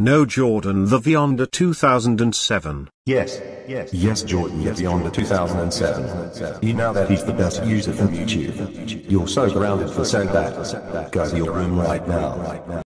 No Jordan the Vyonder, 2007. Yes, yes, yes, Jordan the Vyonder 2007. You know that he's the best user from YouTube. You're so grounded for saying that. Go to your room right now.